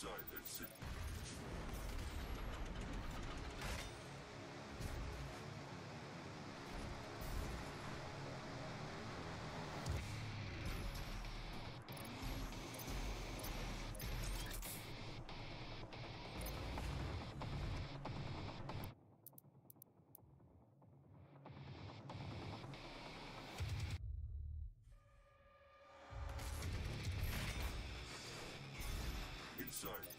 inside that signal. sight.